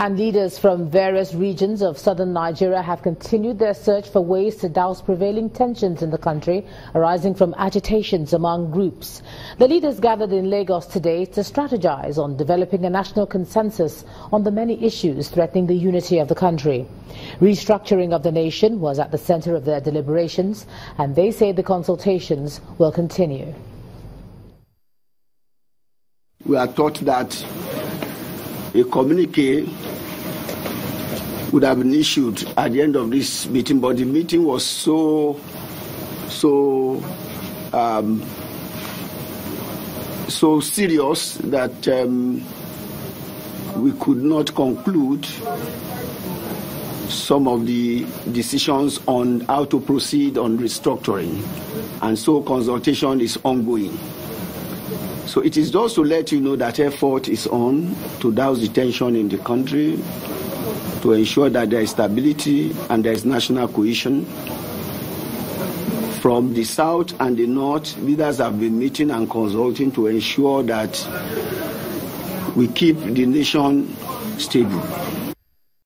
And leaders from various regions of southern Nigeria have continued their search for ways to douse prevailing tensions in the country arising from agitations among groups. The leaders gathered in Lagos today to strategize on developing a national consensus on the many issues threatening the unity of the country. Restructuring of the nation was at the center of their deliberations, and they say the consultations will continue. We are taught that a communique would have been issued at the end of this meeting, but the meeting was so, so, um, so serious that um, we could not conclude some of the decisions on how to proceed on restructuring. And so consultation is ongoing. So it is just to let you know that effort is on to douse the tension in the country, to ensure that there is stability and there is national cohesion. From the south and the north, leaders have been meeting and consulting to ensure that we keep the nation stable.